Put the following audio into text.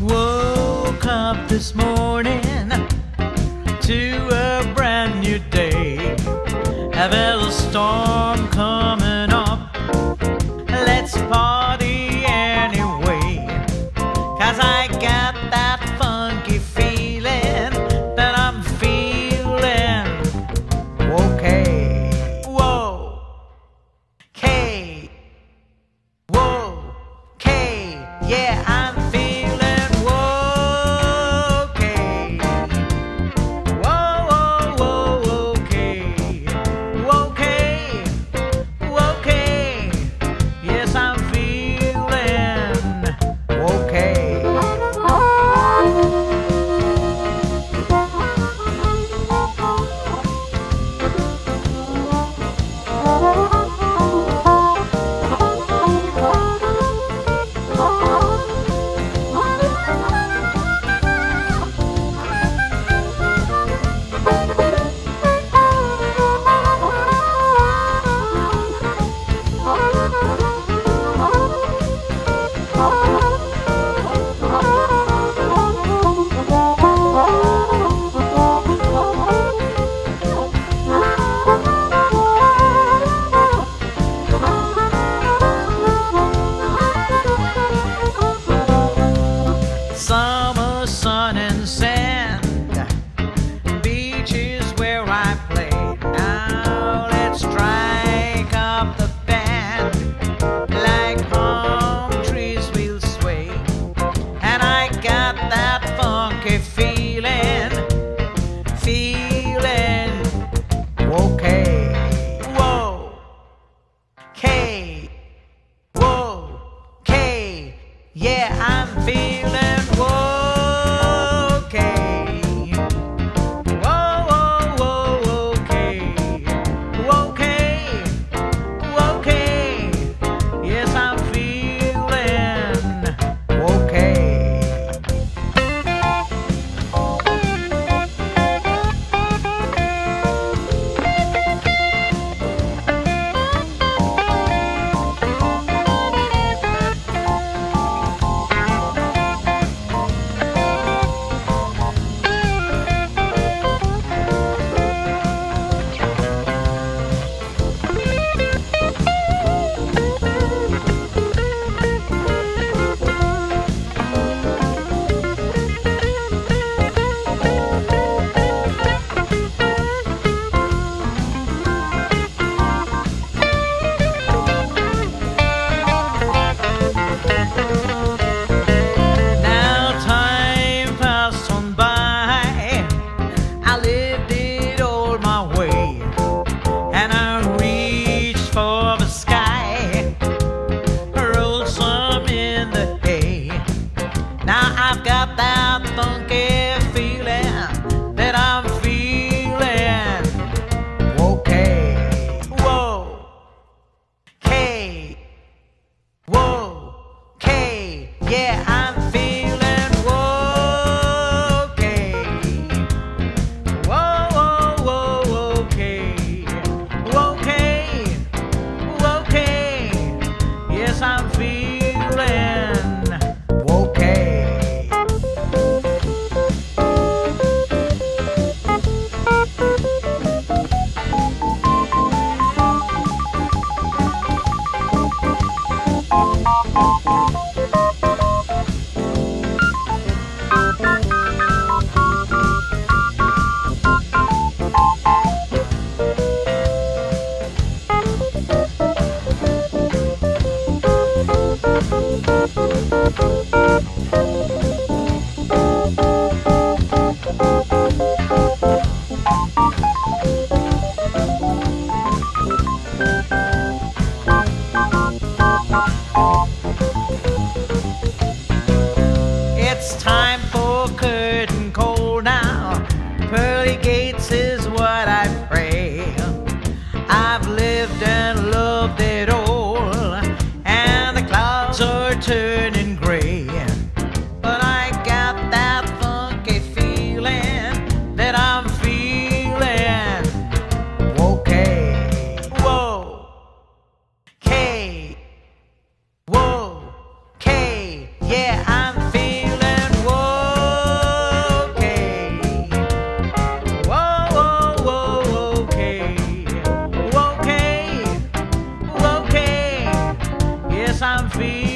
Woke up this morning to a brand new day. Have storm coming up. Let's party funky feeling that I'm feeling. Okay, whoa, K, whoa, K, yeah. I your curtain call now. Pearly gates is what I pray. I've lived and loved it all. be